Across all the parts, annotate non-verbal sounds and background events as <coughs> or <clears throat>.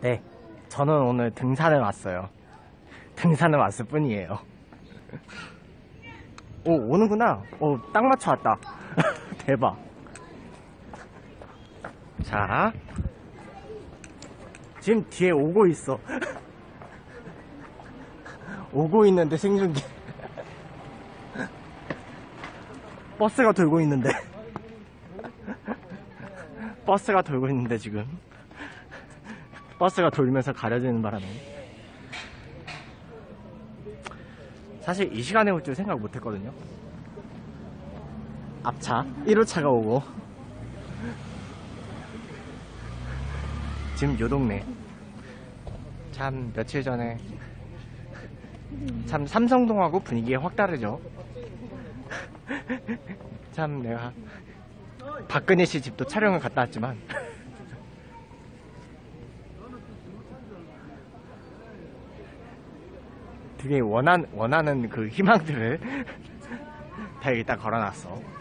네, 저는 오늘 등산을 왔어요. 등산을 왔을 뿐이에요. 오, 오는구나. 오, 딱 맞춰 왔다. <laughs> 대박. 자, 지금 뒤에 오고 있어. <laughs> 오고 있는데 생중계. <laughs> 버스가 돌고 있는데. 버스가 돌고 있는데 지금. 버스가 돌면서 가려지는 바람에. 사실 이 시간에 올 줄 생각 못 했거든요. 앞차, 1호차가 오고. 지금 요 동네. 참, 며칠 전에. 참, 삼성동하고 분위기가 확 다르죠. <laughs> 참, 내가. 박근혜 씨 집도 촬영을 갔다 왔지만. 되게 원한, 원하는 그 희망들을 <laughs> 다 여기다 걸어놨어.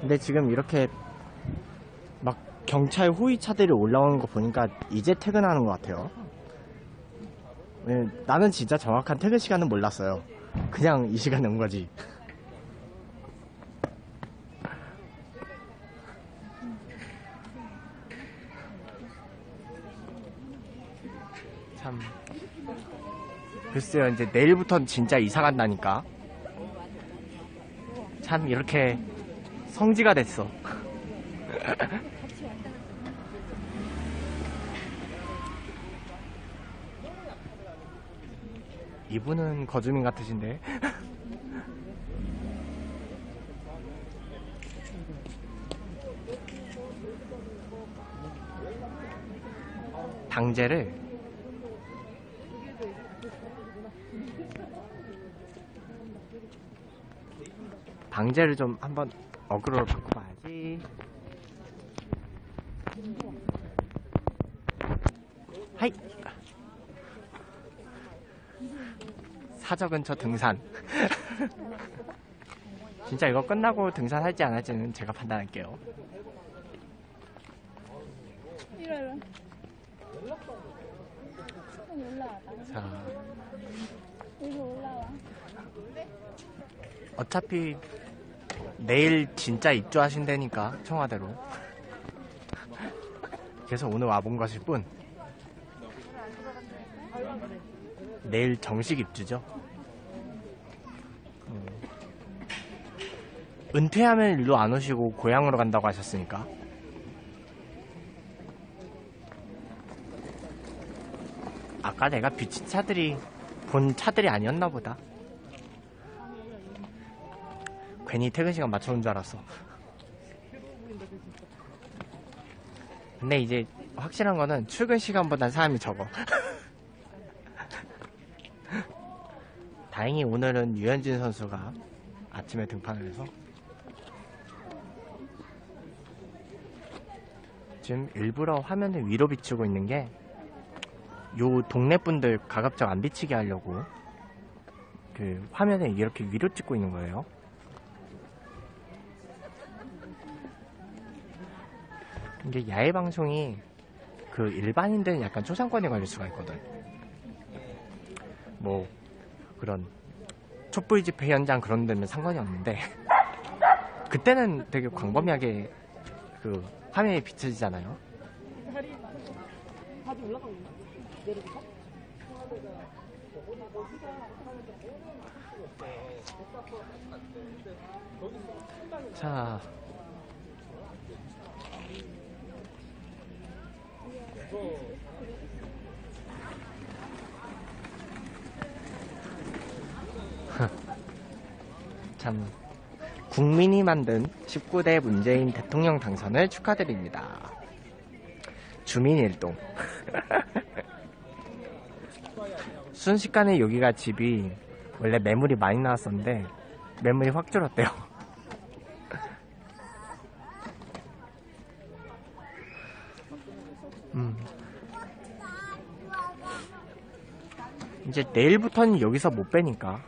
근데 지금 이렇게 막 경찰 호위차들이 올라오는 거 보니까 이제 퇴근하는 것 같아요. 네, 나는 진짜 정확한 퇴근 시간은 몰랐어요. 그냥 이 시간에 온 거지. 참. 글쎄요, 이제 내일부터는 진짜 이사 간다니까. 참, 이렇게 성지가 됐어. <laughs> 이분은 거주민 같으신데. <laughs> 당제를 방제를 좀 한번 어그로로 바꿔봐야지. 하이. 사저 근처 등산. <laughs> 진짜 이거 끝나고 등산할지 안 할지는 제가 판단할게요. 자. 어차피 내일 진짜 입주하신다니까 청와대로. 그래서 오늘 와본 것일 뿐. 내일 정식 입주죠. 음. 은퇴하면 일로 안 오시고 고향으로 간다고 하셨으니까. 아까 내가 비친 차들이 본 차들이 아니었나 보다. 괜히 퇴근 시간 맞춰놓은 줄 알았어. 근데 이제 확실한 거는 출근 시간보단 사람이 적어. <laughs> 다행히 오늘은 유현진 선수가 아침에 등판을 해서 지금 일부러 화면을 위로 비추고 있는 게 요 동네 분들 가급적 안 비치게 하려고 그 화면을 이렇게 위로 찍고 있는 거예요. 이게 야외 방송이 그 일반인들은 약간 초상권에 걸릴 수가 있거든. 뭐 그런 촛불 집회 현장 그런 데는 상관이 없는데 <laughs> 그때는 되게 광범위하게 그 화면에 비춰지잖아요. 자. <laughs> 참 국민이 만든 19대 문재인 대통령 당선을 축하드립니다. 주민일동. <laughs> 순식간에 여기가 집이 원래 매물이 많이 나왔었는데 매물이 확 줄었대요. 음. 이제 내일부터는 여기서 못 빼니까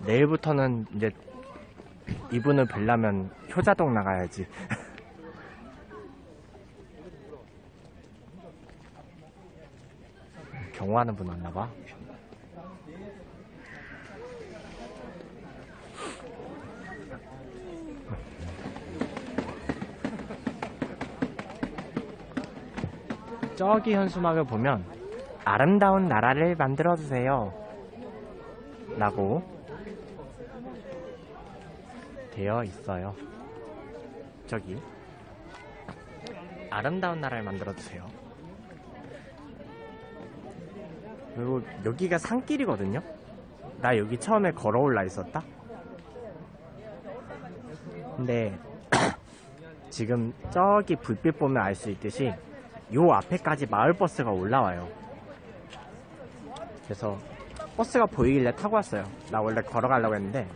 내일부터는 이제 이분을 뵈려면 효자동 나가야지. <laughs> 경호하는 분 왔나봐. 저기 현수막을 보면 아름다운 나라를 만들어 주세요. 라고 되어 있어요. 저기 아름다운 나라를 만들어 주세요. 그리고 여기가 산길이거든요. 나 여기 처음에 걸어 올라 있었다. 근데 <clears throat> 지금 저기 불빛 보면 알 수 있듯이 요 앞에까지 마을버스가 올라와요. 그래서 버스가 보이길래 타고 왔어요. 나 원래 걸어가려고 했는데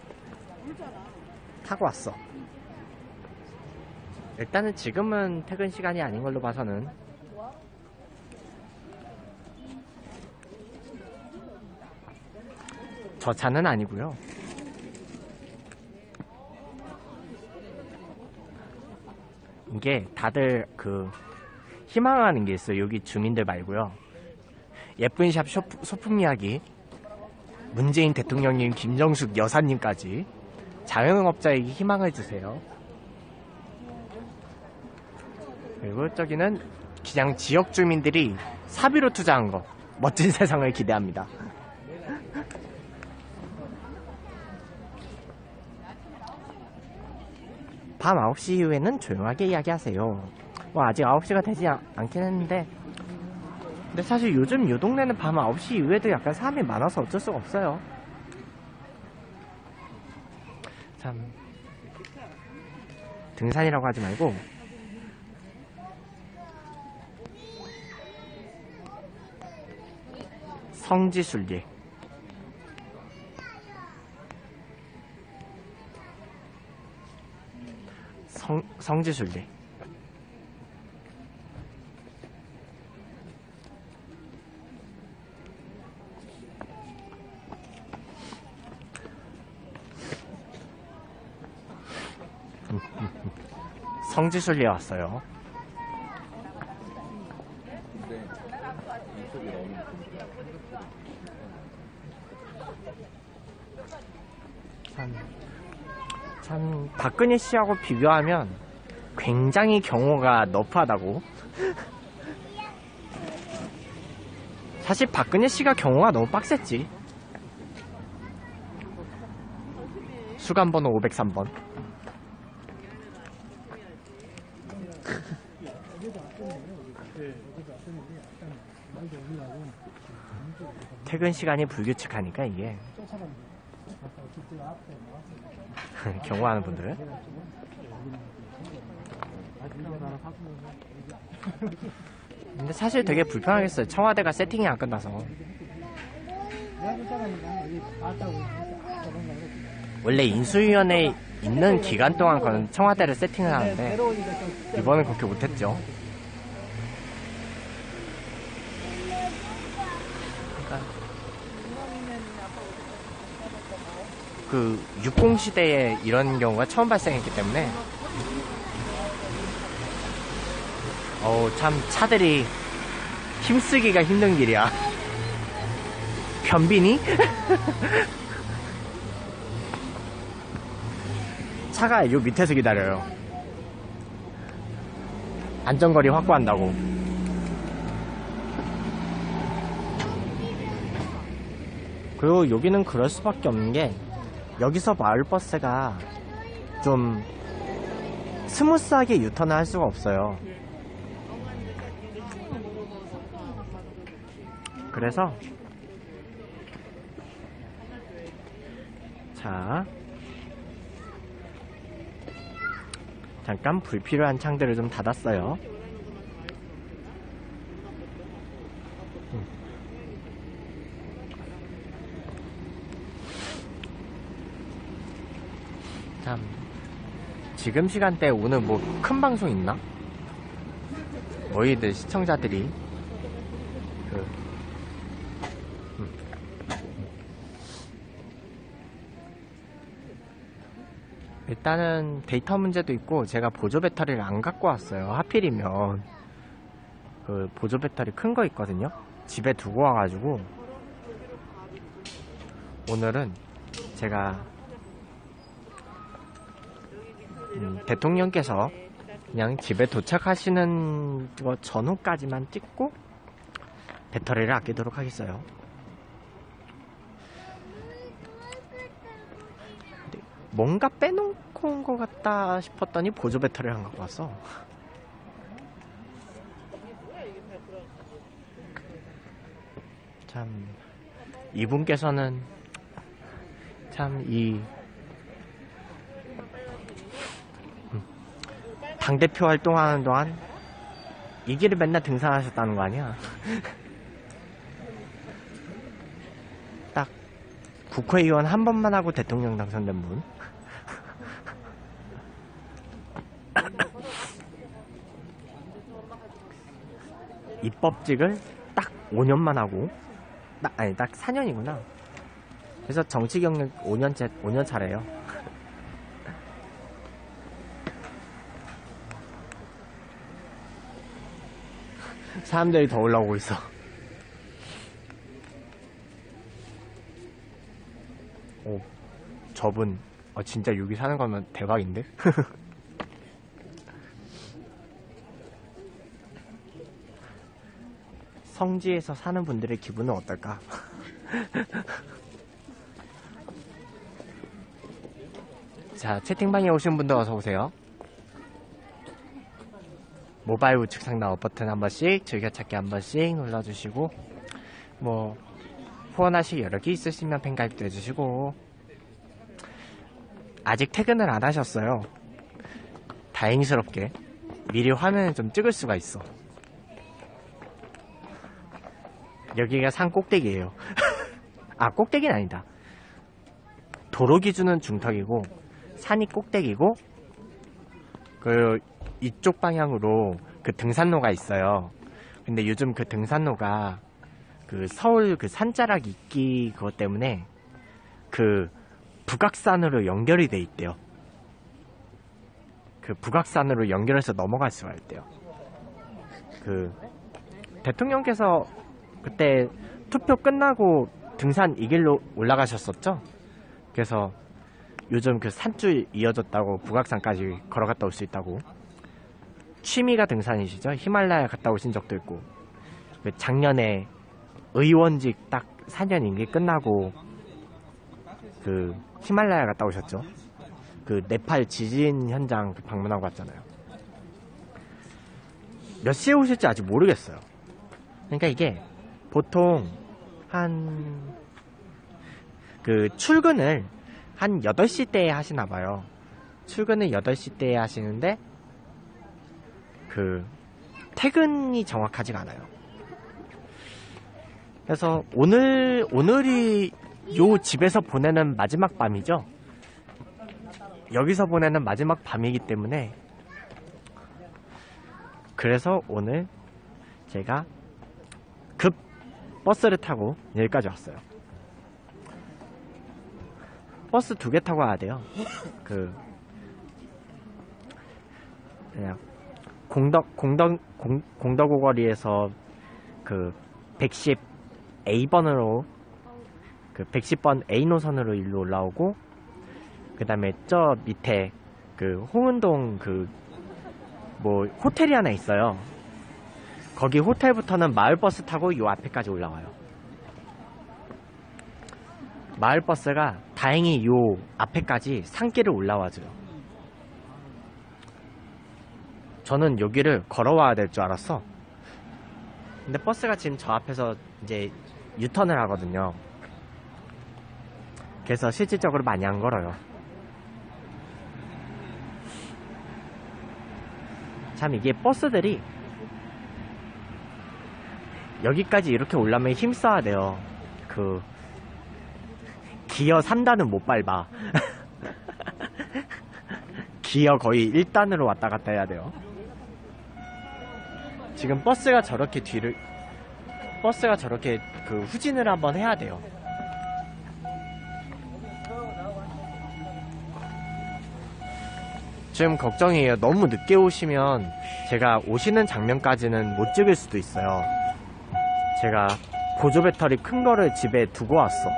타고 왔어. 일단은 지금은 퇴근 시간이 아닌 걸로 봐서는 저 차는 아니고요. 이게 다들 그 희망하는 게 있어요. 여기 주민들 말고요. 예쁜 샵 소품, 이야기 문재인 대통령님, 김정숙 여사님까지 자영업자에게 희망을 주세요. 그리고 저기는 그냥 지역 주민들이 사비로 투자한 거 멋진 <laughs> 세상을 기대합니다. 밤 9시 이후에는 조용하게 이야기하세요. 뭐 아직 9시가 되지 않, 않긴 했는데. 근데 사실 요즘 요 동네는 밤 9시 이후에도 약간 사람이 많아서 어쩔 수가 없어요. 참. 등산이라고 하지 말고. 성지순례. 성, 성지순례 성지순례 왔어요. 참, 참, 박근혜 씨하고 비교하면 굉장히 경호가 너프하다고. <laughs> 사실 박근혜 씨가 경호가 너무 빡셌지. 수감번호 503번. 퇴근 시간이 불규칙하니까 이게. <laughs> 경호하는 분들 근데 사실 되게 불편하겠어요. 청와대가 세팅이 안 끝나서. 원래 인수위원회 있는 기간 동안 그는 청와대를 세팅을 하는데 이번엔 그렇게 못했죠 그러니까 그 육공 시대에 이런 경우가 처음 발생했기 때문에 어우 참 차들이 힘쓰기가 힘든 길이야. <laughs> 변비니? <laughs> 차가 요 밑에서 기다려요. 안전거리 확보한다고. 그리고 여기는 그럴 수밖에 없는 게 여기서 마을버스가 좀 스무스하게 유턴을 할 수가 없어요. 그래서 자 잠깐 불필요한 창들을 좀 닫았어요. 참 지금 시간대 오늘 뭐 큰 방송 있나? 너희들 시청자들이 그 음. 일단은 데이터 문제도 있고 제가 보조 배터리를 안 갖고 왔어요. 하필이면 그 보조 배터리 큰 거 있거든요. 집에 두고 와가지고 오늘은 제가 음, 대통령께서 그냥 집에 도착하시는 거 전후까지만 찍고 배터리를 아끼도록 하겠어요. 뭔가 빼놓고 온 것 같다 싶었더니 보조 배터리를 안 갖고 왔어. 참 이분께서는 참 이 당대표 활동하는 동안 이 길을 맨날 등산하셨다는 거 아니야? <laughs> 딱 국회의원 한 번만 하고 대통령 당선된 분. <laughs> 입법직을 딱 5년만 하고, 딱, 아니, 딱 4년이구나. 그래서 정치 경력 5년째, 5년 차래요. 사람들이 더 올라오고 있어. 오, 저분, 어, 진짜 여기 사는 거면 대박인데? <laughs> 성지에서 사는 분들의 기분은 어떨까? <laughs> 자, 채팅방에 오신 분들 어서 오세요. 모바일 우측 상단 up 버튼 한 번씩 즐겨찾기 한 번씩 눌러주시고 뭐 후원하실 여력이 있으시면 팬 가입도 해주시고. 아직 퇴근을 안 하셨어요. 다행스럽게 미리 화면을 좀 찍을 수가 있어. 여기가 산 꼭대기예요. <laughs> 아 꼭대기는 아니다. 도로 기준은 중턱이고 산이 꼭대기고 그 이쪽 방향으로 그 등산로가 있어요. 근데 요즘 그 등산로가 그 서울 그 산자락 있기 그것 때문에 그 북악산으로 연결이 돼 있대요. 그 북악산으로 연결해서 넘어갈 수가 있대요. 그 대통령께서 그때 투표 끝나고 등산 이 길로 올라가셨었죠? 그래서 요즘 그 산줄 이어졌다고 북악산까지 걸어갔다 올 수 있다고 취미가 등산이시죠? 히말라야 갔다 오신 적도 있고 그 작년에 의원직 딱 4년 임기 끝나고 그 히말라야 갔다 오셨죠? 그 네팔 지진 현장 방문하고 왔잖아요. 몇 시에 오실지 아직 모르겠어요. 그러니까 이게 보통 한 그 출근을 한 8시 때에 하시나 봐요. 출근을 8시 때에 하시는데 그 퇴근이 정확하지가 않아요. 그래서 오늘 오늘이 요 집에서 보내는 마지막 밤이죠. 여기서 보내는 마지막 밤이기 때문에 그래서 오늘 제가 급 버스를 타고 여기까지 왔어요. 버스 두 개 타고 와야 돼요. 그 그냥 공덕 공덕 공, 공덕 오거리에서 그 110 A번으로 그 110번 A 노선으로 일로 올라오고 그 다음에 저 밑에 그 홍은동 그 뭐 호텔이 하나 있어요. 거기 호텔부터는 마을버스 타고 요 앞에까지 올라와요. 마을버스가 다행히 요 앞에까지 산길을 올라와줘요. 저는 여기를 걸어와야 될 줄 알았어. 근데 버스가 지금 저 앞에서 이제 유턴을 하거든요. 그래서 실질적으로 많이 안 걸어요. 참 이게 버스들이 여기까지 이렇게 올라면 힘써야 돼요. 그 기어 3단은 못 밟아. <laughs> 기어 거의 1단으로 왔다 갔다 해야 돼요. 지금 버스가 저렇게 뒤를 버스가 저렇게 그 후진을 한번 해야 돼요. 지금 걱정이에요. 너무 늦게 오시면 제가 오시는 장면까지는 못 찍을 수도 있어요. 제가 보조 배터리 큰 거를 집에 두고 왔어.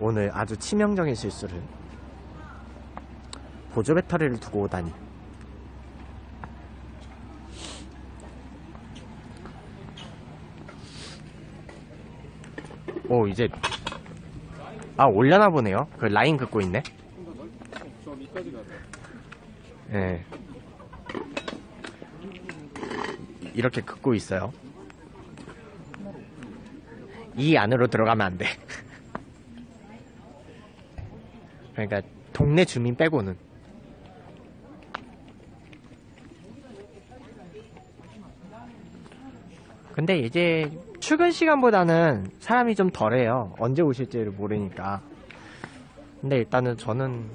오늘 아주 치명적인 실수를. 보조 배터리를 두고 오다니. 오, 이제, 아, 올려나 보네요. 그 라인 긋고 있네. 예. 이렇게 긋고 있어요. 이 안으로 들어가면 안 돼. <laughs> 그러니까 동네 주민 빼고는. 근데 이제 출근 시간보다는 사람이 좀 덜해요. 언제 오실지를 모르니까. 근데 일단은 저는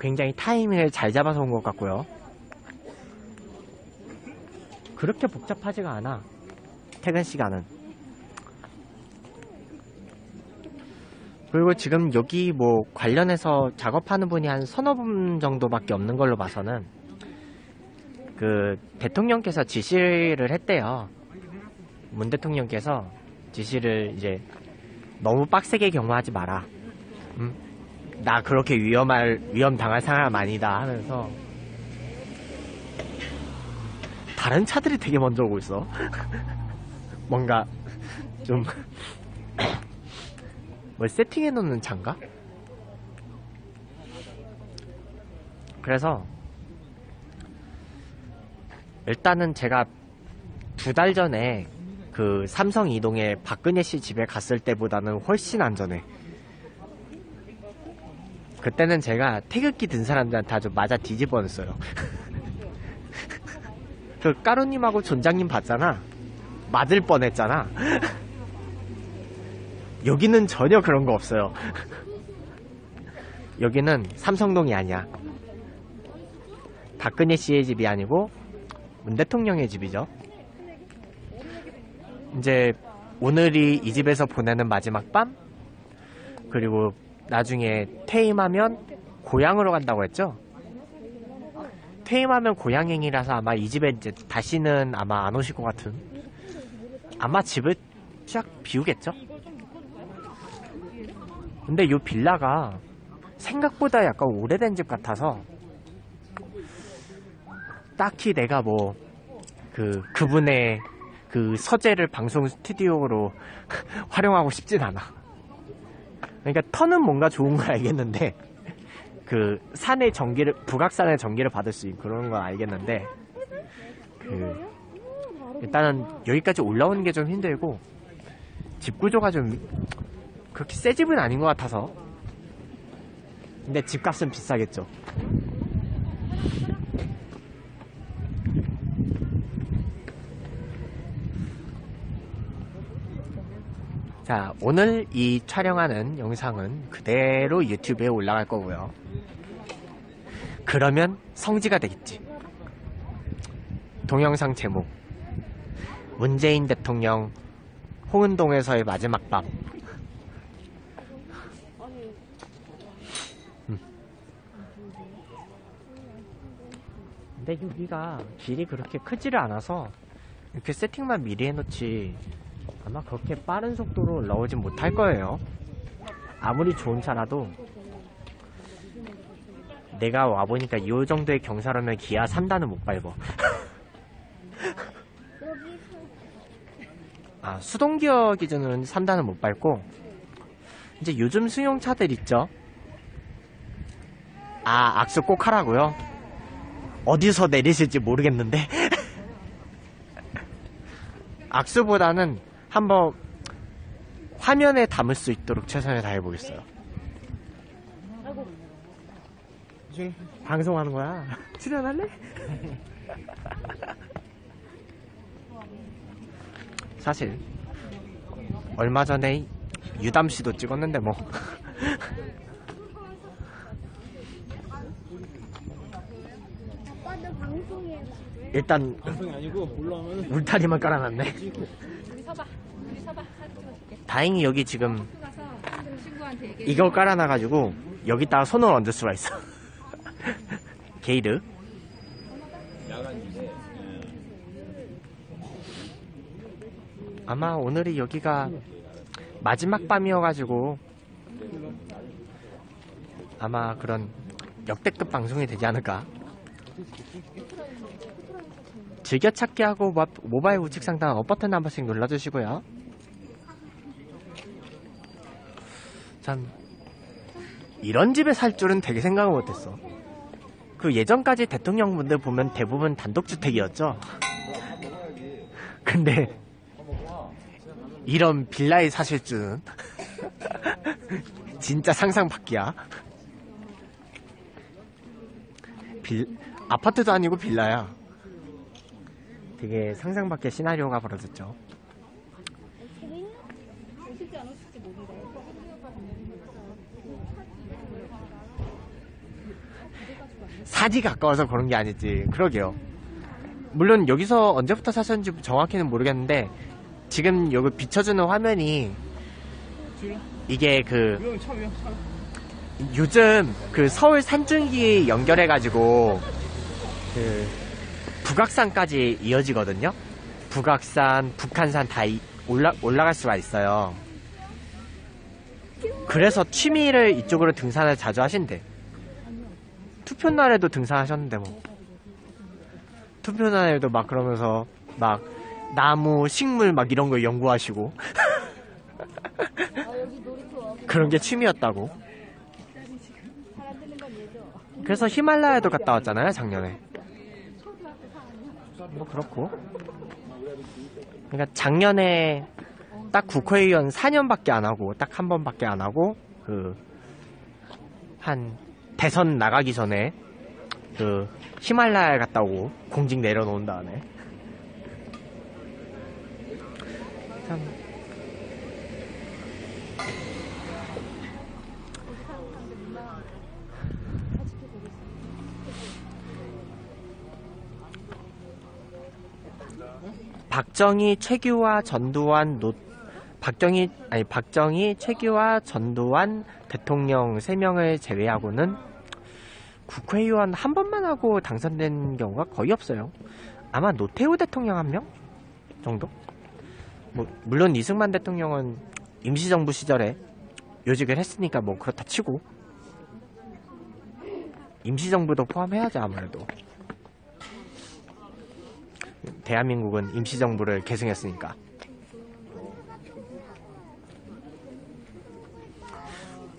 굉장히 타이밍을 잘 잡아서 온 것 같고요. 그렇게 복잡하지가 않아. 퇴근 시간은. 그리고 지금 여기 뭐 관련해서 작업하는 분이 한 서너 분 정도밖에 없는 걸로 봐서는 그 대통령께서 지시를 했대요. 문 대통령께서 지시를 이제 너무 빡세게 경호하지 마라. 음? 나 그렇게 위험할 위험 당할 사람 아니다 하면서 다른 차들이 되게 먼저 오고 있어. <laughs> 뭔가 좀 뭘 <coughs> 세팅해 놓는 차인가? 그래서 일단은 제가 두 달 전에 그 삼성 이동에 박근혜 씨 집에 갔을 때보다는 훨씬 안전해. 그때는 제가 태극기 든 사람들한테 아주 맞아 뒤집어냈어요. <laughs> 그 까루님하고 존장님 봤잖아. 맞을 뻔했잖아. <laughs> 여기는 전혀 그런 거 없어요. <laughs> 여기는 삼성동이 아니야. 박근혜 씨의 집이 아니고 문 대통령의 집이죠. 이제 오늘이 이 집에서 보내는 마지막 밤 그리고 나중에 퇴임하면 고향으로 간다고 했죠. 퇴임하면 고향행이라서 아마 이 집에 이제 다시는 아마 안 오실 것 같은. 아마 집을 쫙 비우겠죠. 근데 요 빌라가 생각보다 약간 오래된 집 같아서 딱히 내가 뭐 그 그분의 그 서재를 방송 스튜디오로 <laughs> 활용하고 싶진 않아. 그러니까 터는 뭔가 좋은 걸 알겠는데 그 산의 전기를 북악산의 전기를 받을 수 있는 그런 건 알겠는데 그 일단은 여기까지 올라오는 게 좀 힘들고 집 구조가 좀 그렇게 새 집은 아닌 것 같아서 근데 집값은 비싸겠죠. 자, 오늘 이 촬영하는 영상은 그대로 유튜브에 올라갈 거고요. 그러면 성지가 되겠지. 동영상 제목. 문재인 대통령 홍은동에서의 마지막 밤. 음. 근데 여기가 길이 그렇게 크지를 않아서 이렇게 세팅만 미리 해놓지 아마 그렇게 빠른 속도로 올라오진 못할 거예요. 아무리 좋은 차라도 내가 와보니까 이 정도의 경사로면 기아 3단은 못 밟어. 아, 수동기어 기준으로는 3단은 못 밟고 이제 요즘 승용차들 있죠? 아, 악수 꼭 하라고요? 어디서 내리실지 모르겠는데 <laughs> 악수보다는 한번 화면에 담을 수 있도록 최선을 다해보겠어요. 지금 방송하는 거야. 출연할래? <laughs> 사실 얼마 전에 유담 씨도 찍었는데 뭐. <laughs> 일단 방송이 아니고 올라오면 울타리만 깔아놨네. <laughs> 다행히 여기 지금 얘기해. 이거 깔아놔가지고 여기다가 손을 얹을 수가 있어. <laughs> 게이드. 아마 오늘이 여기가 마지막 밤이어가지고 아마 그런 역대급 방송이 되지 않을까. 즐겨찾기 하고 모- 모바일 우측 상단 up 버튼 한 번씩 눌러주시고요. 참 이런 집에 살 줄은 되게 생각을 못했어. 그 예전까지 대통령분들 보면 대부분 단독주택이었죠. 근데 이런 빌라에 사실 줄은 <laughs> 진짜 상상 밖이야. 빌 아파트도 아니고 빌라야. 되게 상상 밖의 시나리오가 벌어졌죠. 사지 가까워서 그런 게 아니지. 그러게요. 물론 여기서 언제부터 사셨는지 정확히는 모르겠는데 지금 여기 비춰주는 화면이 이게 그 요즘 그 서울 산중기 연결해 가지고 그 북악산까지 이어지거든요. 북악산, 북한산 다 이- 올라, 올라갈 수가 있어요. 그래서 취미를 이쪽으로 등산을 자주 하신대. 투표 날에도 등산하셨는데 뭐. 투표 날에도 막 그러면서 막 나무, 식물 막 이런 거 연구하시고. <laughs> 그런 게 취미였다고. 그래서 히말라야도 갔다 왔잖아요, 작년에. 뭐 그렇고. 그러니까 작년에 딱 국회의원 4년밖에 안 하고 딱 한 번밖에 안 하고 그한 대선 나가기 전에 그 히말라야 갔다 오고 공직 내려놓은 다음에. 참. 박정희, 최규화, 전두환, 노 박정희 아니 박정희, 최규화, 전두환 대통령 3명을 제외하고는 국회의원 한 번만 하고 당선된 경우가 거의 없어요. 아마 노태우 대통령 한 명 정도? 뭐 물론 이승만 대통령은 임시정부 시절에 요직을 했으니까 뭐 그렇다 치고 임시정부도 포함해야죠 아무래도. 대한민국은 임시정부를 계승했으니까.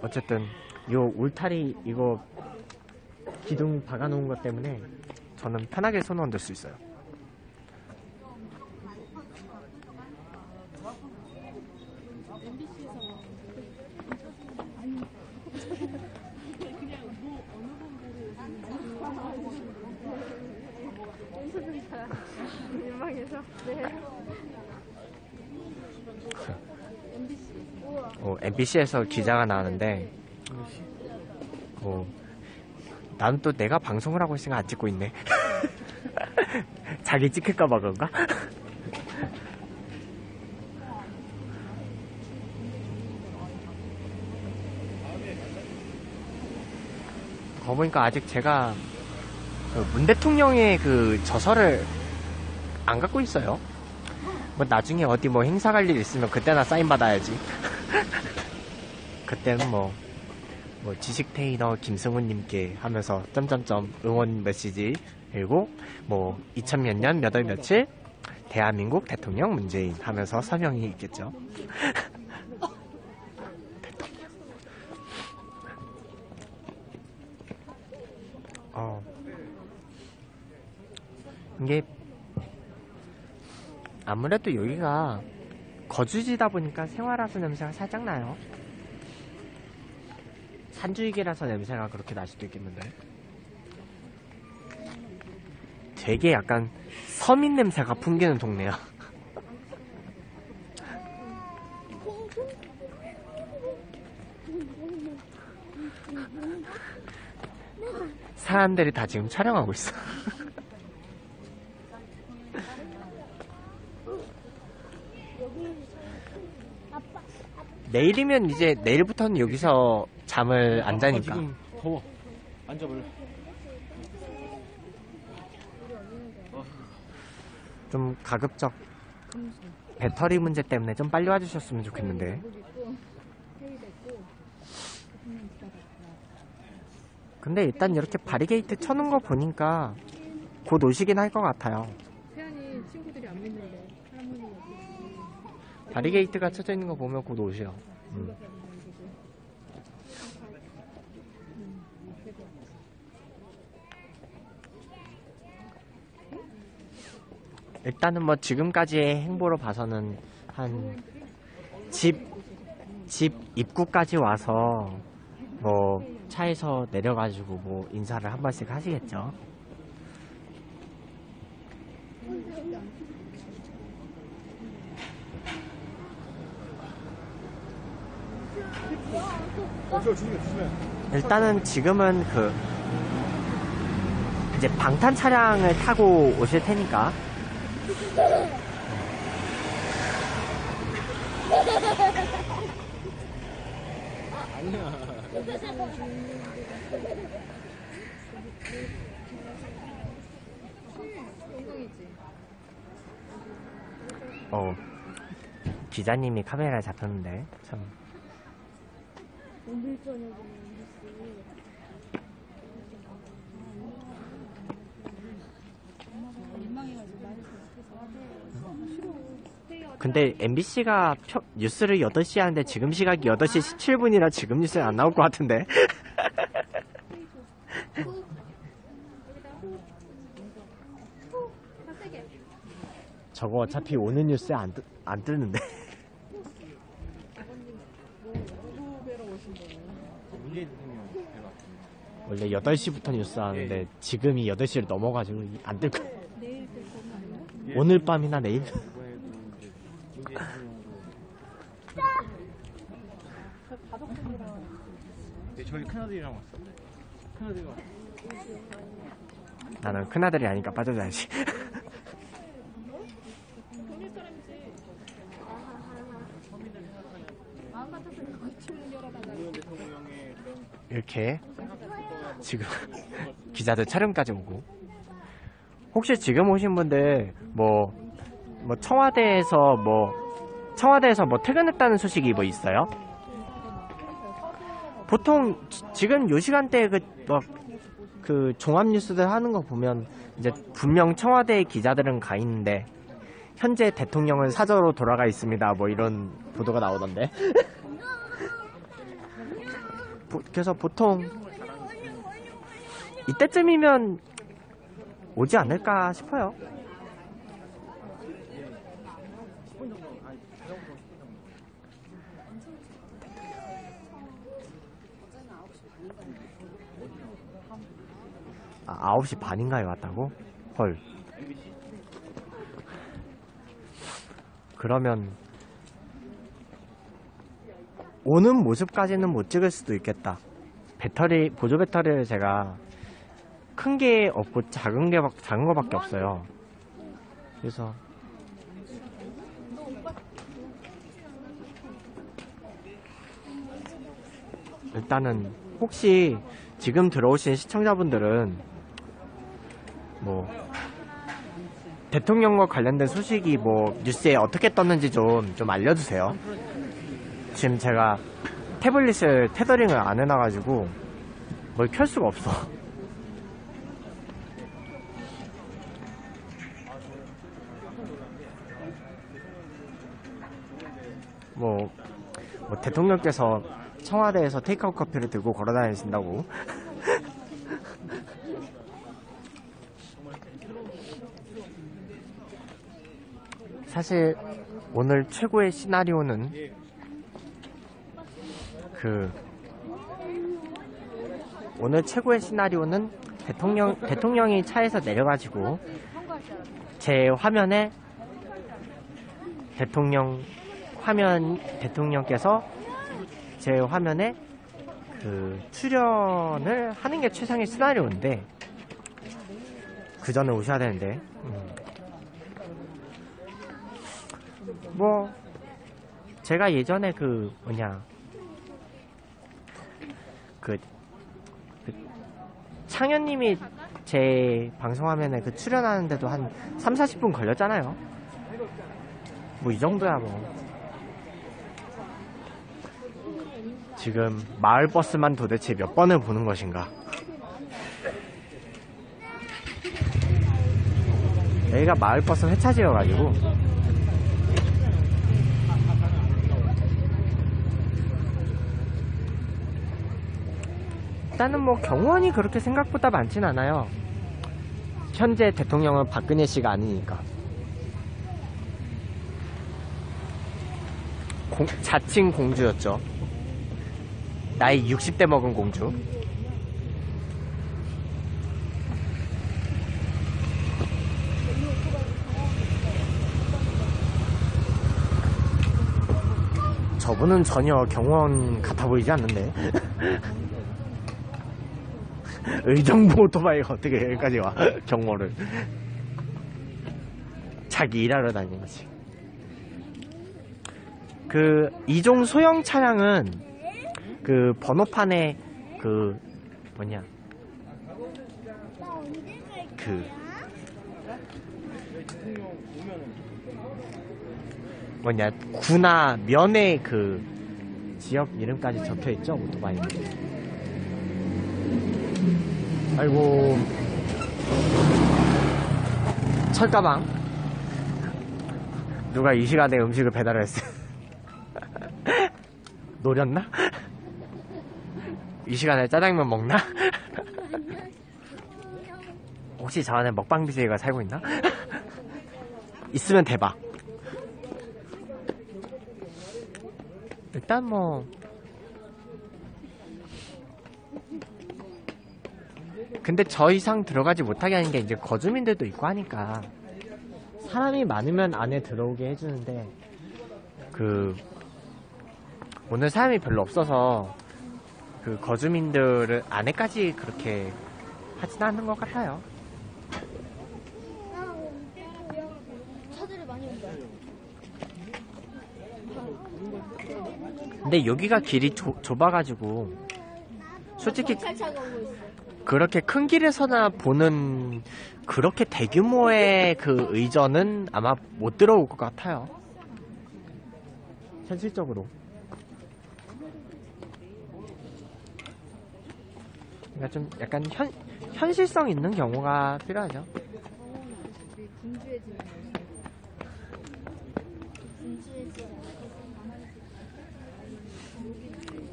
어쨌든 요 울타리 이거 기둥 박아놓은 것 때문에 저는 편하게 손 얹을 수 있어요. 어, MBC에서 기자가 나왔는데 어, 나는 또 내가 방송을 하고 있으니까 안 찍고 있네. <laughs> 자기 찍힐까봐 그런가? <laughs> 거 보니까 아직 제가 그 문 대통령의 그 저서를 안 갖고 있어요. 뭐 나중에 어디 뭐 행사 갈 일 있으면 그때나 사인 받아야지. <laughs> 그때는 뭐, 뭐 지식 테이너 김승훈님께 하면서 점점점 응원 메시지 그리고 뭐 2000몇 년 몇 월 며칠 대한민국 대통령 문재인 하면서 서명이 있겠죠. <laughs> 어. 이게 아무래도 여기가 거주지다 보니까 생활하수 냄새가 살짝 나요. 산주익이라서 냄새가 그렇게 날 수도 있겠는데. 되게 약간 서민 냄새가 풍기는 동네야. 사람들이 다 지금 촬영하고 있어. 내일이면 이제 내일부터는 여기서 잠을 안 아, 자니까. 지금 더워. 앉아볼래? 좀 가급적 배터리 문제 때문에 좀 빨리 와주셨으면 좋겠는데. 근데 일단 이렇게 바리게이트 쳐놓은 거 보니까 곧 오시긴 할 것 같아요. 세안이 친구들이 안 믿는데 할머니가 그 바리게이트가 쳐져 있는 거 보면 곧 오셔. 음. 일단은 뭐 지금까지의 행보로 봐서는 한 집, 집 입구까지 와서 뭐 차에서 내려가지고 뭐 인사를 한 번씩 하시겠죠. 일단은 지금은 그 이제 방탄 차량을 타고 오실 테니까 어 기자님이 카메라를 잡혔는데 참. 오늘 저녁에 근데 MBC가 뉴스를 8시에 하는데 지금 시각이 8시 17분이라 지금 뉴스에 안 나올 것 같은데 <laughs> 저거 어차피 오는 뉴스에 안, 뜨, 안 뜨는데. <laughs> 원래 8시부터 뉴스 하는데 지금이 8시를 넘어가지고 안 뜰 거야 오늘 밤이나 내일 이번에도 이제 문재인 대통령도. 네, 저희 큰아들이랑 왔어. 큰아들이 왔어. 나는 큰아들이 아니까 빠져줘야지 <laughs> 이렇게 지금 <laughs> 기자들 촬영까지 오고 혹시 지금 오신 분들 뭐, 뭐 청와대에서 뭐 청와대에서 뭐 퇴근했다는 소식이 뭐 있어요? 보통 지- 지금 요 시간대에 그, 막, 그 종합 뉴스들 하는 거 보면 이제 분명 청와대 기자들은 가 있는데 현재 대통령은 사저로 돌아가 있습니다. 뭐 이런 보도가 나오던데. 보- 그래서 보통 이때쯤이면 오지 않을까 싶어요. 아, 9시 반인가에 왔다고? 헐. 그러면 오는 모습까지는 못 찍을 수도 있겠다. 배터리 보조 배터리를 제가 큰 게 없고 작은 게 막- 작은 거밖에 없어요. 그래서 일단은 혹시 지금 들어오신 시청자분들은 뭐 대통령과 관련된 소식이 뭐 뉴스에 어떻게 떴는지 좀 좀 알려주세요. 지금 제가 태블릿을 테더링을 안 해놔가지고 뭘 켤 수가 없어. <laughs> 뭐, 뭐 대통령께서 청와대에서 테이크아웃 커피를 들고 걸어 다니신다고. <laughs> 사실 오늘 최고의 시나리오는 그 오늘 최고의 시나리오는 대통령 대통령이 차에서 내려가지고 제 화면에 대통령 화면 대통령께서 제 화면에 그 출연을 하는 게 최상의 시나리오인데 그 전에 오셔야 되는데 음. 뭐 제가 예전에 그 뭐냐 그, 그 창현님이 제 방송화면에 그 출연하는데도 한 3, 40분 걸렸잖아요. 뭐 이 정도야 뭐. 지금 마을 버스만 도대체 몇 번을 보는 것인가? 여기가 마을 버스 회차지여가지고 일단은 뭐 경호원이 그렇게 생각보다 많진 않아요. 현재 대통령은 박근혜 씨가 아니니까. 공- 자칭 공주였죠. 나이 60대 먹은 공주. 저분은 전혀 경호원 같아 보이지 않는데. <laughs> <laughs> 의정부 오토바이가 어떻게 여기까지 와, <laughs> 경호를. 자기 일하러 다니지. 그, 이종 소형 차량은 그 번호판에 그, 뭐냐. 그, 뭐냐, 구나 면의 그 지역 이름까지 적혀 있죠, 오토바이. 아이고. 철가방. 누가 이 시간에 음식을 배달을 했어. <laughs> 노렸나? 이 시간에 짜장면 먹나? <laughs> 혹시 저 안에 먹방 BJ가 살고 있나? <laughs> 있으면 대박. 일단 뭐 근데 저 이상 들어가지 못하게 하는 게 이제 거주민들도 있고 하니까 사람이 많으면 안에 들어오게 해주는데 그 오늘 사람이 별로 없어서 그 거주민들을 안에까지 그렇게 하진 않는 것 같아요. 근데 여기가 길이 좁- 좁아가지고 솔직히 있어. 그렇게 큰 길에서나 보는 그렇게 대규모의 그 의전은 아마 못 들어올 것 같아요. 현실적으로. 그러니까 좀 약간 현, 현실성 있는 경우가 필요하죠.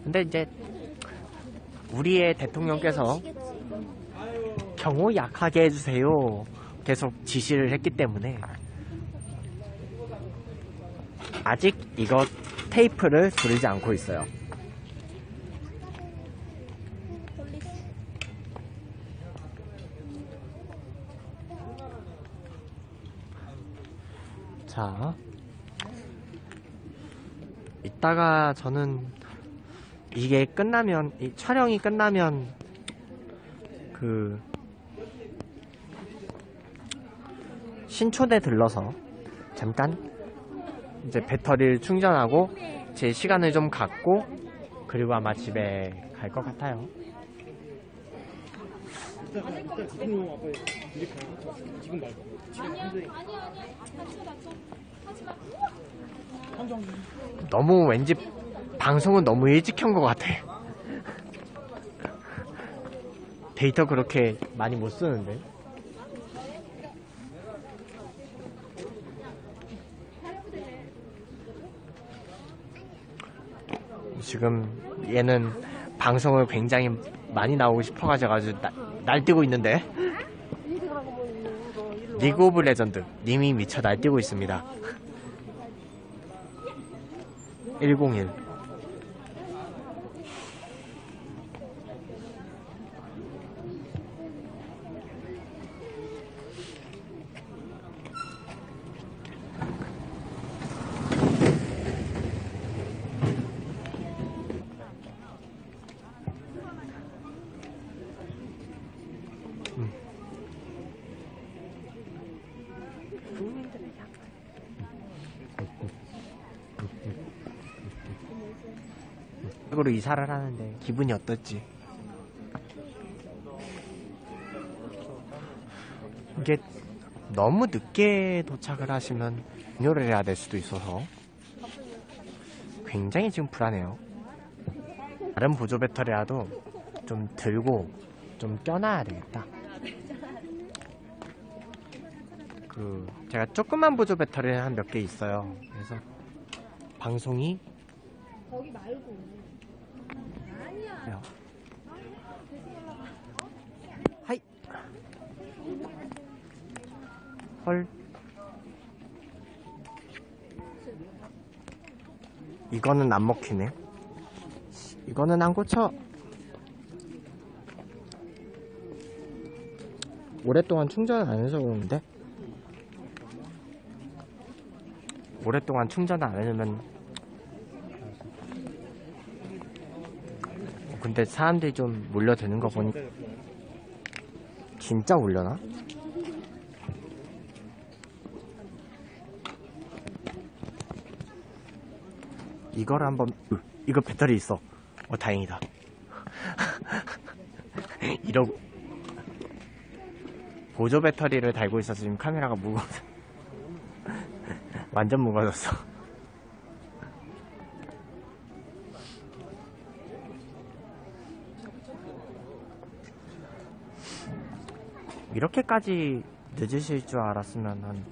근데 이제 우리의 대통령께서. 경호 약하게 해주세요. 계속 지시를 했기 때문에 아직 이거 테이프를 두르지 않고 있어요. 자, 이따가 저는 이게 끝나면, 이 촬영이 끝나면 그 신촌에 들러서 잠깐 이제 배터리를 충전하고 제 시간을 좀 갖고 그리고 아마 집에 갈 것 같아요. 너무 왠지 방송은 너무 일찍 한것 같아. <laughs> 데이터 그렇게 많이 못 쓰는데. 지금 얘는 방송을 굉장히 많이 나오고 싶어가지고 나- 날뛰고 있는데. 리그 오브 레전드 님이 미쳐 날뛰고 있습니다. <laughs> 101 으로 이사를 하는데 기분이 어떨지 이게 너무 늦게 도착을 하시면 운요를 해야 될 수도 있어서 굉장히 지금 불안해요. 다른 보조 배터리라도 좀 들고 좀 껴놔야 되겠다. 그 제가 조그만 보조 배터리 한 몇 개 있어요. 그래서 방송이 거기 말고. 아니야. 돼요. 하이. 헐. 이거는 안 먹히네. 이거는 안 고쳐. 오랫동안 충전을 안 해서 그러는데. 오랫동안 충전을 안 해주면 근데 사람들이 좀 몰려드는 거 보니 진짜 올려나? 이거를 한번 으, 이거 배터리 있어. 어 다행이다. <laughs> 이러고 보조 배터리를 달고 있어서 지금 카메라가 무거워서 <laughs> 완전 무거워졌어 이렇게까지 늦으실 줄 알았으면 한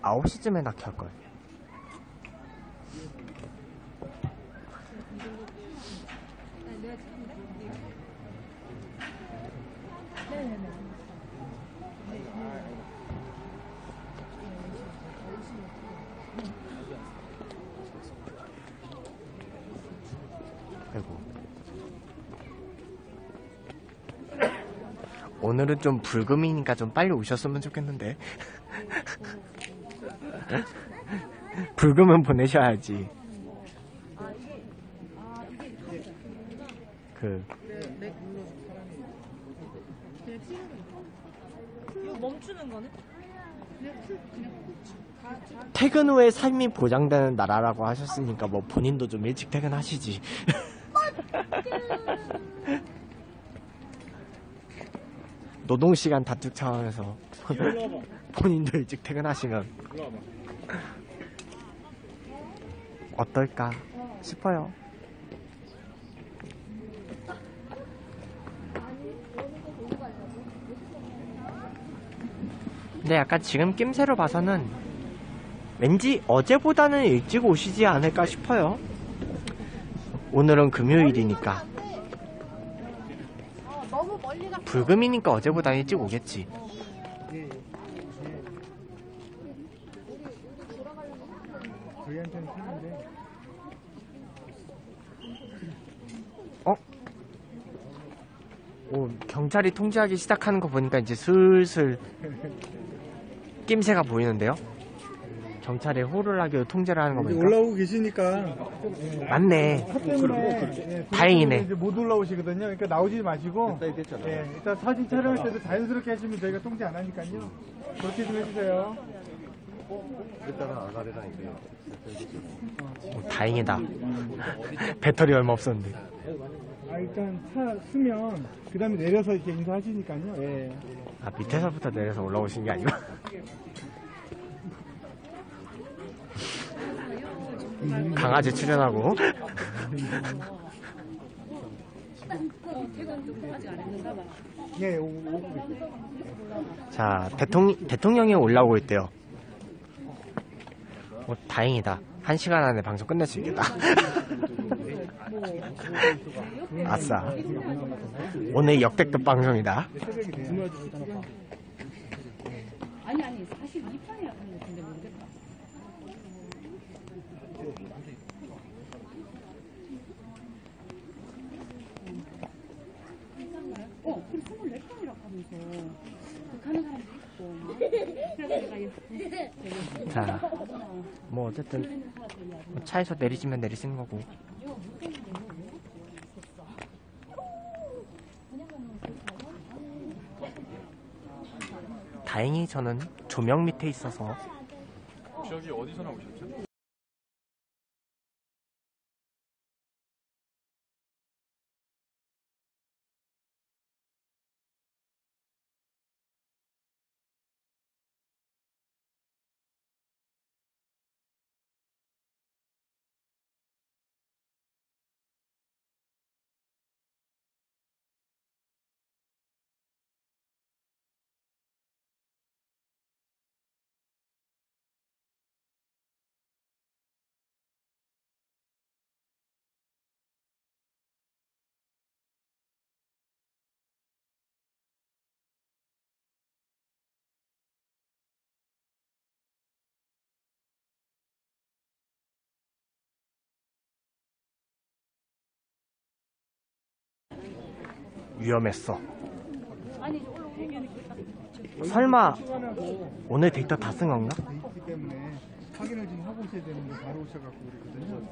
9시쯤에 낙할걸 아이고 오늘은 좀 불금이니까 좀 빨리 오셨으면 좋겠는데. <laughs> 불금은 보내셔야지. 그, 멈추는 거네? 퇴근 후에 삶이 보장되는 나라라고 하셨으니까 뭐 본인도 좀 일찍 퇴근하시지. <laughs> 노동시간 다툼 차원에서. <laughs> 본인도 일찍 퇴근하시면. 어떨까 싶어요. 근데 약간 지금 낌새로 봐서는 왠지 어제보다는 일찍 오시지 않을까 싶어요. 오늘은 금요일이니까. 불금이니까 어제보다 일찍 오겠지. 어? 오, 경찰이 통제하기 시작하는 거 보니까 이제 슬슬 <laughs> 낌새가 보이는데요? 경찰이 호루라기로 통제를 하는 보니까 올라오고 계시니까 맞네 차 때문에 예, 다행이네. 이제 못 올라오시거든요. 그러니까 나오지 마시고 예, 일단 사진 촬영할 때도 자연스럽게 하시면 저희가 통제 안 하니까요. 그렇게 좀 해주세요. 오, 다행이다 <laughs> 배터리 얼마 없었는데 아 일단 차 쓰면 그 다음에 내려서 이렇게 인사하시니까요. 예. 아 밑에서부터 내려서 올라오신 게 아니고 <laughs> 강아지 출연하고. 예. 자 대통령, 대통령이 올라오고 있대요. 오, 다행이다. 한 시간 안에 방송 끝낼 수 있겠다. <laughs> 아싸. 오늘 역대급 방송이다. 돼요. 아니 아니 42판이라고 하는 것 같은데 모르겠다. 어, 그럼 24판이라고 자 뭐 어쨌든 뭐 차에서 내리시면 내리시는 거고 다행히 저는 조명 밑에 있어서 저기 어디서 나오셨죠? 위험했어. 설마 오늘 데이터 다 쓴 건가? 돼 있기 때문에 확인을 지금 하고 오셔야 되는데 바로 오셔갖고 그랬거든요.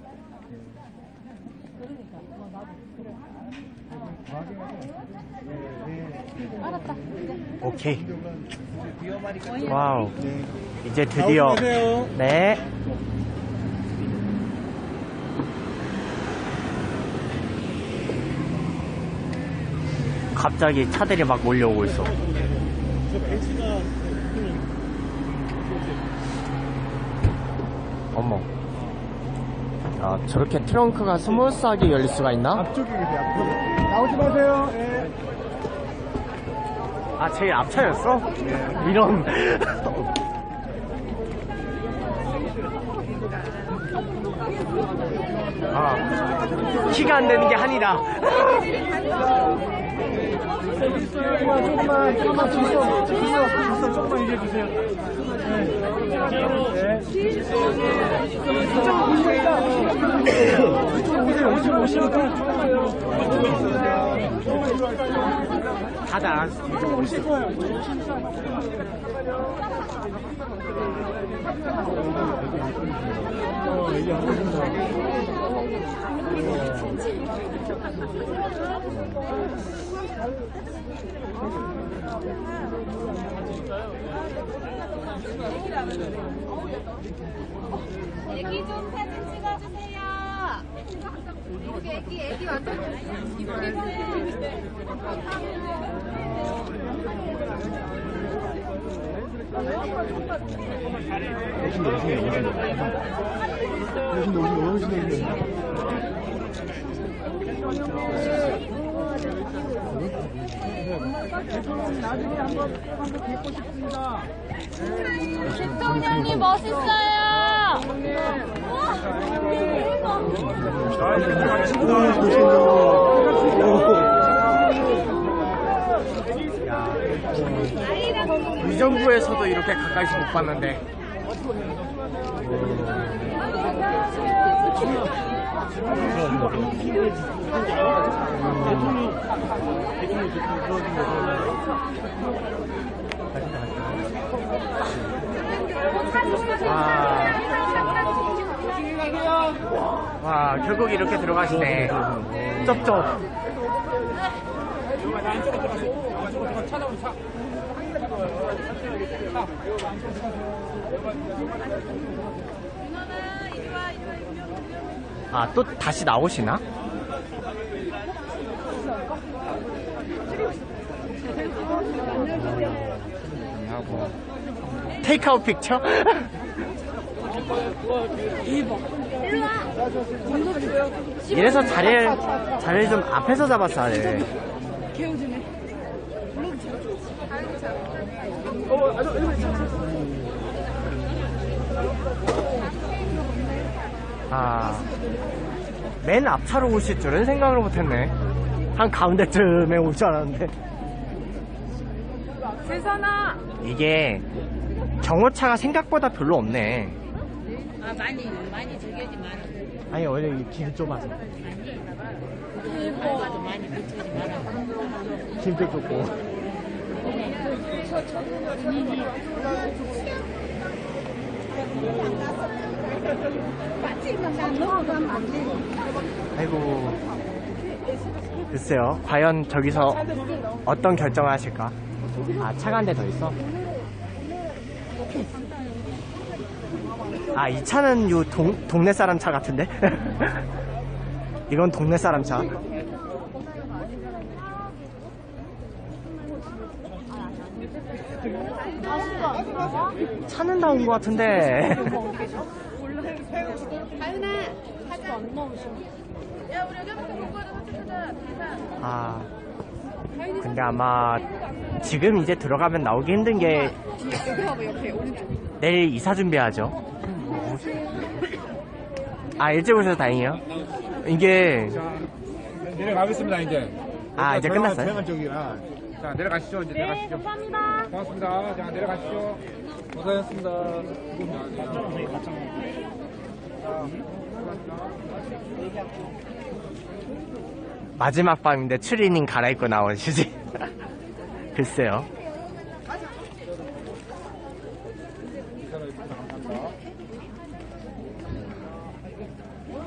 오케이. wow. 이제 드디어. 네. 갑자기 차들이 막 몰려오고 있어. 어머. 아, 저렇게 트렁크가 스무스하게 열릴 수가 있나? 앞쪽에 계세요. 앞쪽에. 나오지 마세요. 예. 아, 제일 앞차였어? 이런. <laughs> 아, 키가 안 되는 게 한이다. <laughs> 조금만, 조금만 주소, 주소, 주소 조금만 얘기해 주세요. 네. 이쪽 오시니까, 이쪽 오세요. 이쪽 오시니까. 다들 알았어. 이쪽 오실 거예요. 애기 좀 사진 찍어주세요. 여기 애기, 애기 대통령님 멋있어요. 의정부에서도 이렇게 가까이서 못 봤는데. 와, 와 결국 이렇게 들어가시네. 쩝쩝. 아, 또 다시 나오시나? 테이크아웃 픽처? 이래서 자리를, 자리를 좀 앞에서 잡았어야 돼. 아, 맨 앞차로 오실 줄은 생각을 못했네. 한 가운데쯤에 올 줄 알았는데. 세선아. 이게 경호차가 생각보다 별로 없네. 아 많이 많이 저기하지 마라. 아니 원래 이길 좁아서. 밟아도 많이 붙이지 마라. 길도 좁고. 아이고. 글쎄요. 과연 저기서 어떤 결정을 하실까? 아, 차가 한 대 더 있어? 아, 이 차는 요 동, 동네 사람 차 같은데? <laughs> 이건 동네 사람 차. 차는 다온것 같은데. 아, 근데 아마 지금 이제 들어가면 나오기 힘든 게 내일 이사 준비하죠. 아, 일찍 오셔서 다행이에요. 이게, 내려가겠습니다 이제. 아, 이제 끝났어요? 쪽이라. 자 내려가시죠 이제 내려가시죠. 감사합니다. 고맙습니다. 자 내려가시죠. 고생하셨습니다. 마지막 밤인데 추리닝 갈아입고 나오시지? <laughs> 글쎄요.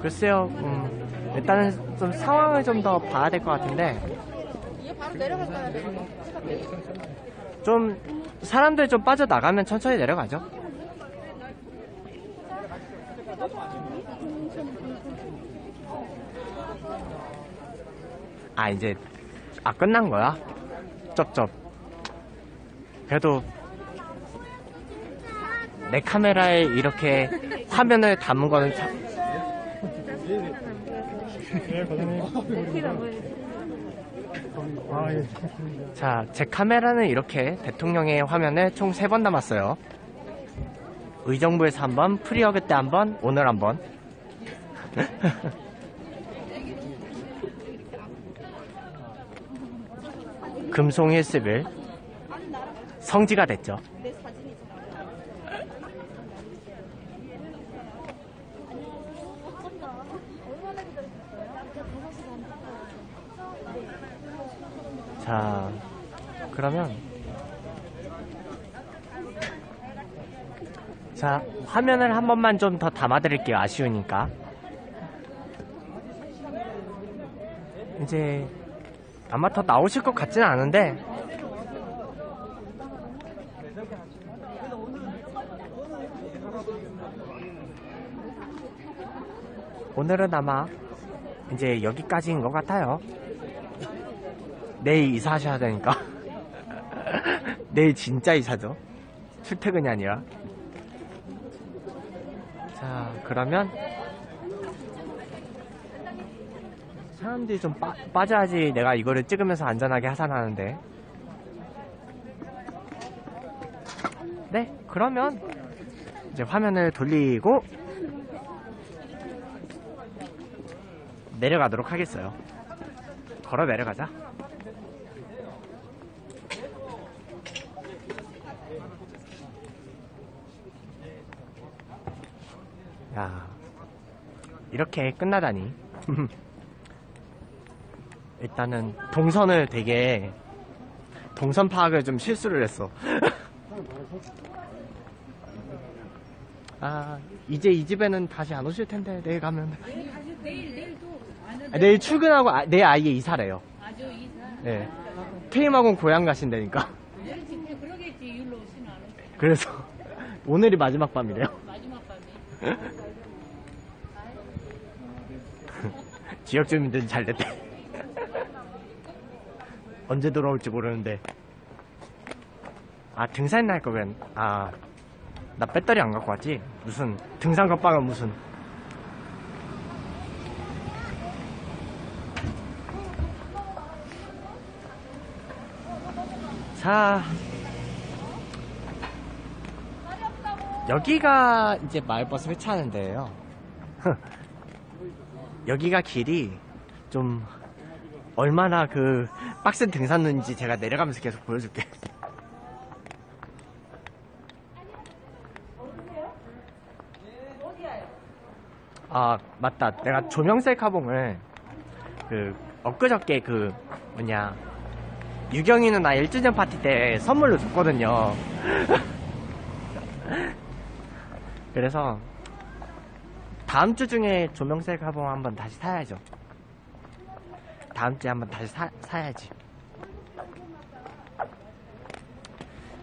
글쎄요, 음, 일단은 좀 상황을 좀 더 봐야 될 것 같은데. 좀, 사람들 좀 빠져나가면 천천히 내려가죠. 아, 이제, 아, 끝난 거야? 쩝쩝. 그래도, 내 카메라에 이렇게 화면을 담은 거는 참, 아, 예. 자, 제 카메라는 이렇게 대통령의 화면을 총 3번 담았어요. 의정부에서 한 번, 프리어그 때 한 번, 오늘 한 번. 금송 힐스빌 성지가 됐죠. 자, 그러면 자, 화면을 한 번만 좀 더 담아드릴게요. 아쉬우니까. 이제 아마 더 나오실 것 같지는 않은데 오늘은 아마 이제 여기까지인 것 같아요. 내일 이사하셔야 되니까. <laughs> 내일 진짜 이사죠. 출퇴근이 아니라. 자, 그러면 사람들이 좀 빠, 빠져야지 내가 이거를 찍으면서 안전하게 하산하는데. 네, 그러면 이제 화면을 돌리고 내려가도록 하겠어요. 걸어 내려가자. 야, 이렇게 끝나다니. <laughs> 일단은 동선을 되게 동선 파악을 좀 실수를 했어. <laughs> 아, 이제 이 집에는 다시 안 오실 텐데 내일 가면. 내일 내일도 아, 내일 출근하고 아, 내일 아예 이사래요. 아주 이사. 네. 퇴임하고 고향 가신다니까. <laughs> 그래서 오늘이 마지막 밤이래요. 마지막 밤에. 지역 주민들은 잘 됐대. 언제 돌아올지 모르는데. 아, 등산 날 거면, 아, 나 배터리 안 갖고 왔지? 무슨, 등산 갑방은 무슨. 자. 여기가 이제 마을버스 회차하는 데예요. 여기가 길이 좀 얼마나 그 빡센 등산로인지 제가 내려가면서 계속 보여줄게. 아 맞다. 내가 조명 셀카봉을 그 엊그저께 그 뭐냐 유경이 누나 1주년 파티 때 선물로 줬거든요. <laughs> 그래서 다음 주 중에 조명셀 가봉 한번 다시 사야죠. 다음 주에 한번 다시 사, 사야지.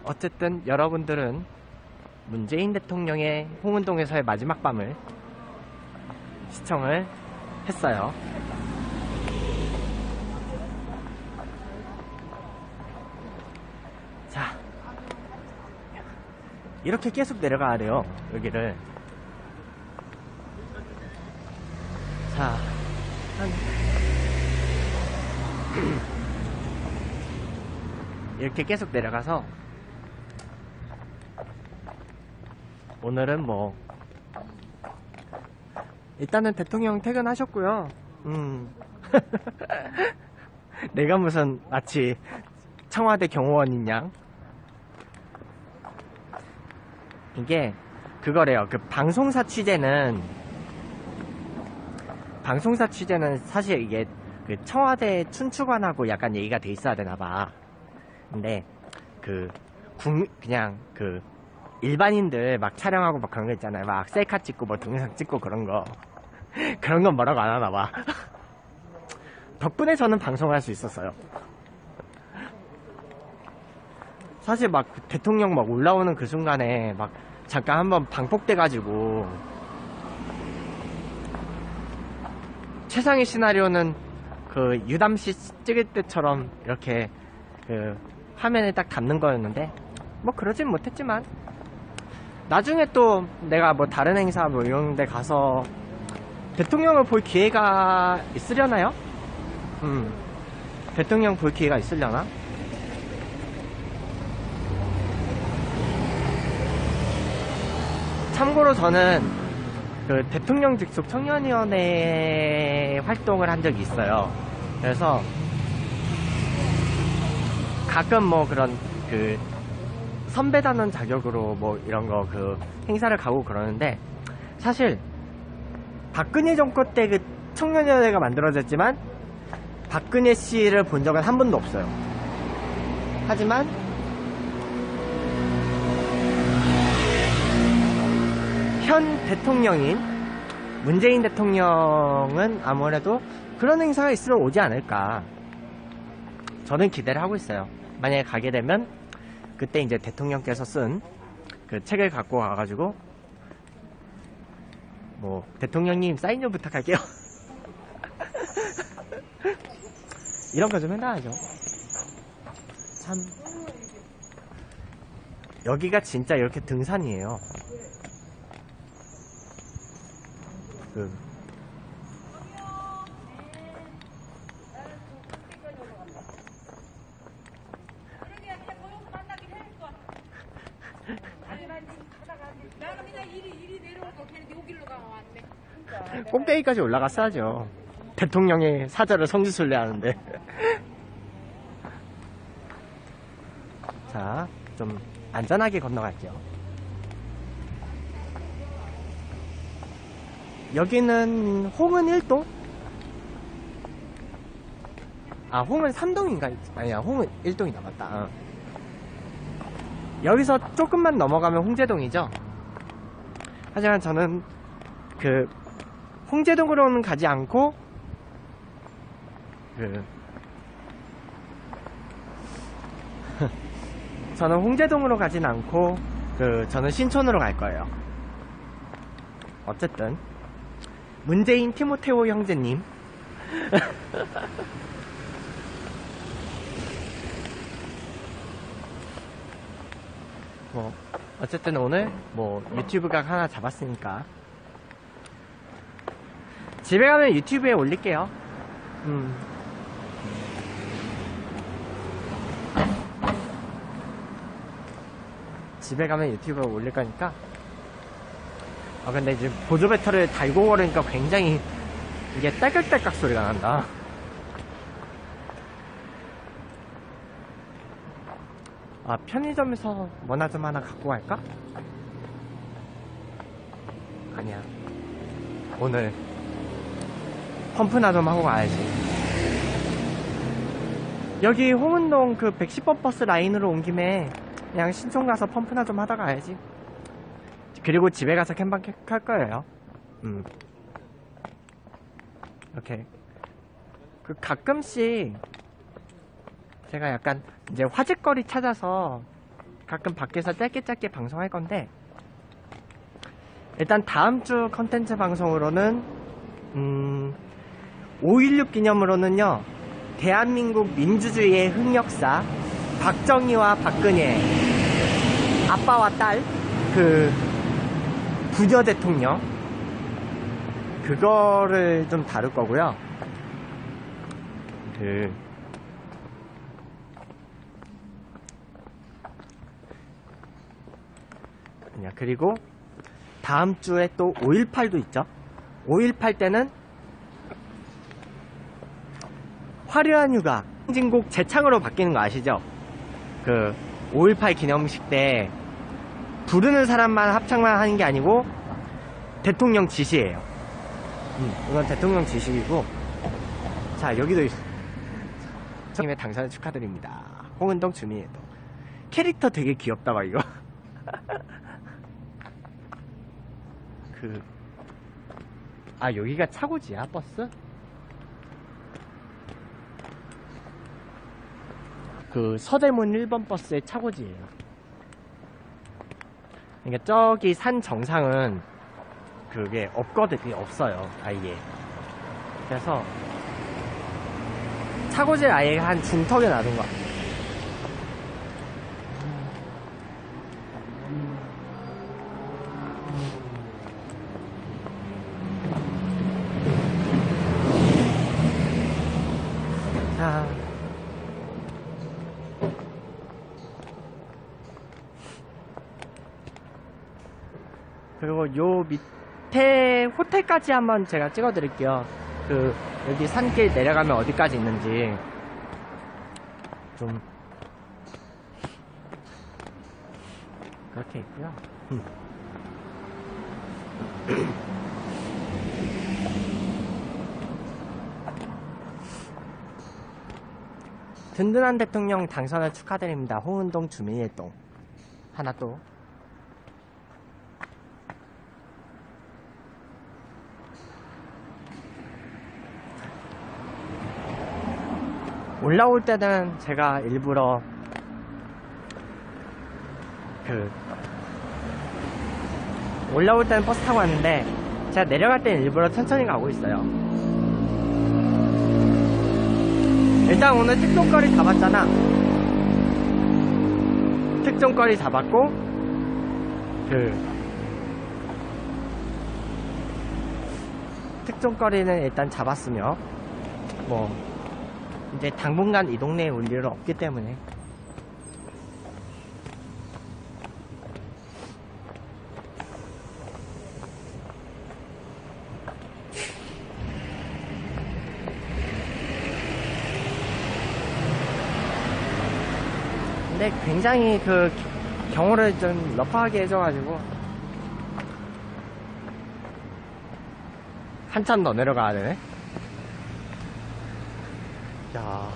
어쨌든 여러분들은 문재인 대통령의 홍은동에서의 마지막 밤을 시청을 했어요. 자, 이렇게 계속 내려가야 돼요, 여기를. 자, 한. <clears throat> 이렇게 계속 내려가서, 오늘은 뭐, 일단은 대통령 퇴근하셨고요. 음. <laughs> 내가 무슨 마치 청와대 경호원인 양. 이게 그거래요. 그 방송사 취재는 방송사 취재는 사실 이게 그 청와대 춘추관하고 약간 얘기가 돼 있어야 되나 봐. 근데 그 국, 그냥 그 일반인들 막 촬영하고 막 그런 거 있잖아요. 막 셀카 찍고 뭐 동영상 찍고 그런 거. <laughs> 그런 건 뭐라고 안 하나 봐. <laughs> 덕분에 저는 방송할 수 있었어요. 사실 막 대통령 막 올라오는 그 순간에 막 잠깐 한번 방폭돼가지고 최상의 시나리오는 그 유담씨 찍을 때처럼 이렇게 그 화면에 딱 담는 거였는데 뭐 그러진 못했지만 나중에 또 내가 뭐 다른 행사 뭐 이런 데 가서 대통령을 볼 기회가 있으려나요? 음 대통령 볼 기회가 있으려나? 참고로 저는 그 대통령 직속 청년위원회 활동을 한 적이 있어요. 그래서 가끔 뭐 그런 그 선배다는 자격으로 뭐 이런 거 그 행사를 가고 그러는데 사실 박근혜 정권 때 그 청년위원회가 만들어졌지만 박근혜 씨를 본 적은 한 번도 없어요. 하지만 현 대통령인 문재인 대통령은 아무래도 그런 행사가 있으면 오지 않을까. 저는 기대를 하고 있어요. 만약에 가게 되면 그때 이제 대통령께서 쓴 그 책을 갖고 가가지고 뭐 대통령님 사인 좀 부탁할게요. <laughs> 이런 거 좀 해놔야죠. 참 여기가 진짜 이렇게 등산이에요. 그 꼭대기까지 <laughs> 올라갔어야죠. 대통령의 사절을 성지순례 하는데. <laughs> 자, 좀 안전하게 건너갈게요. 여기는 홍은 1동? 아, 홍은 3동인가? 아니야, 홍은 1동이다, 맞다. 어. 여기서 조금만 넘어가면 홍제동이죠? 하지만 저는 그 홍제동으로는 가지 않고 그 <laughs> 저는 홍제동으로 가진 않고 그 저는 신촌으로 갈 거예요. 어쨌든 문재인 티모테오 형제님 <laughs> 뭐 어쨌든 오늘 뭐 유튜브 각 하나 잡았으니까 집에 가면 유튜브에 올릴게요. 음. 집에 가면 유튜브에 올릴 거니까. 아 근데 지금 보조 배터리를 달고 걸으니까 굉장히 이게 딸깍딸깍 소리가 난다. 아 편의점에서 뭐나 좀 하나 갖고 갈까? 아니야. 오늘 펌프나 좀 하고 가야지. 여기 홍은동 그 110번 버스 라인으로 온 김에 그냥 신촌 가서 펌프나 좀 하다 가야지. 그리고 집에 가서 캠방 할 거예요. 음. 이렇게. 그 가끔씩 제가 약간 이제 화제거리 찾아서 가끔 밖에서 짧게 짧게 방송할 건데 일단 다음 주 컨텐츠 방송으로는 음, 5.16 기념으로는요, 대한민국 민주주의의 흑역사, 박정희와 박근혜, 아빠와 딸, 그, 부녀 대통령, 그거를 좀 다룰 거고요. 그, 그리고 다음 주에 또 5.18도 있죠. 5.18 때는 화려한 휴가 행진곡 재창으로 바뀌는 거 아시죠? 그 5.18 기념식 때 부르는 사람만 합창만 하는 게 아니고 대통령 지시예요. 음, 이건 대통령 지시이고 자 자, 여기도 있... 님의 당선을 축하드립니다. 홍은동 주민회동. 캐릭터 되게 귀엽다, 봐, 이거. <laughs> 그, 아, 여기가 차고지야, 버스? 그, 서대문 1번 버스의 차고지예요. 그러니까 저기 산 정상은 그게 없거든요, 없어요, 아예. 그래서 차고지 아예 한 중턱에 놔둔 것 같아요. 자. 그리고 요 밑에 호텔까지 한번 제가 찍어 드릴게요. 그 여기 산길 내려가면 어디까지 있는지 좀 그렇게 있고요. 음. 든든한 대통령 당선을 축하드립니다. 홍은동 주민일동 하나 또 올라올 때는 제가 일부러 그 올라올 때는 버스 타고 왔는데 제가 내려갈 때는 일부러 천천히 가고 있어요. 일단 오늘 특종거리 잡았잖아. 특종거리 잡았고 그 특종거리는 일단 잡았으며 뭐 이제 당분간 이 동네에 올 일은 없기 때문에. 근데 굉장히 그 경호를 좀 러프하게 해줘가지고 한참 더 내려가야 되네 야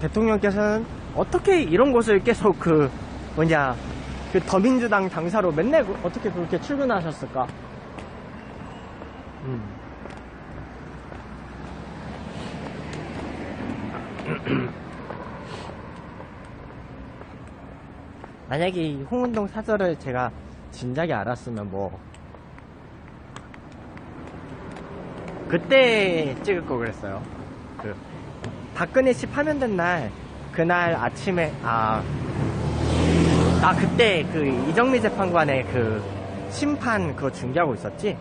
대통령께서는 어떻게 이런 곳을 계속 그 뭐냐 그 더민주당 당사로 맨날 그- 어떻게 그렇게 출근하셨을까? 음. <clears throat> 만약에 이 홍은동 사설을 제가 진작에 알았으면 뭐 그때 찍을 거 그랬어요. 그 박근혜 씨 파면된 날 그날 아침에 아, 아 그때 그 이정미 재판관의 그 심판 그거 중계하고 있었지?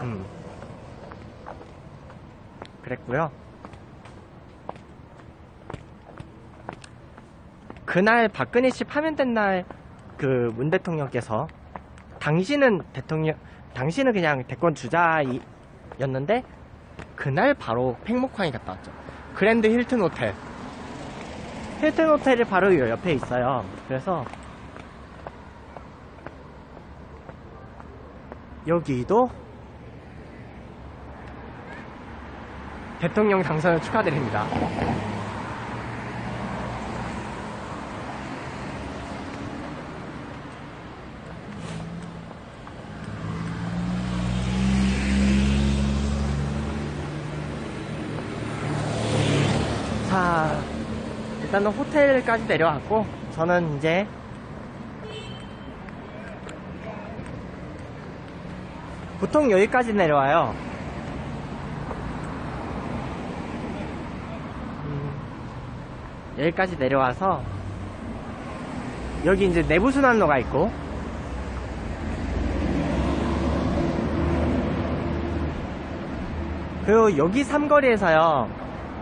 음 그랬고요. 그날 박근혜 씨 파면된 날 그 문 대통령께서 당신은 대통령 당신은 그냥 대권 주자였는데 그날 바로 팽목항에 갔다 왔죠. 그랜드 힐튼 호텔. 힐튼 호텔이 바로 요 옆에 있어요. 그래서 여기도 대통령 당선을 축하드립니다. 일단은 호텔까지 내려왔고, 저는 이제 보통 여기까지 내려와요. 음, 여기까지 내려와서 여기 이제 내부순환로가 있고 그리고 여기 삼거리에서요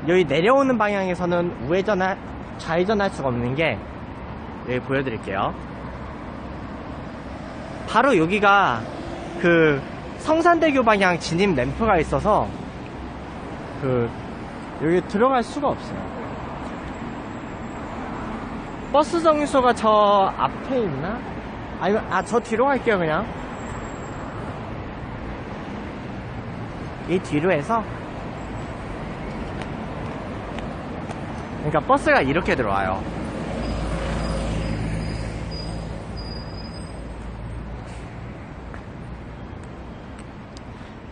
여기 내려오는 방향에서는 우회전할 좌회전할 수가 없는 게 여기 보여드릴게요 바로 여기가 그 성산대교 방향 진입 램프가 있어서 그 여기 들어갈 수가 없어요 버스 정류소가 저 앞에 있나? 아, 이거, 아, 저 뒤로 갈게요, 그냥. 이 뒤로 해서 그러니까 버스가 이렇게 들어와요.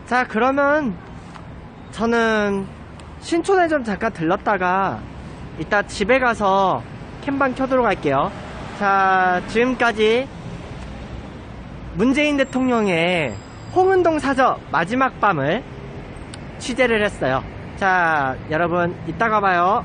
자, 그러면 저는 신촌에 좀 잠깐 들렀다가 이따 집에 가서 캠방 켜도록 할게요. 자, 지금까지 문재인 대통령의 홍은동 사저 마지막 밤을 취재를 했어요. 자, 여러분, 이따가 봐요.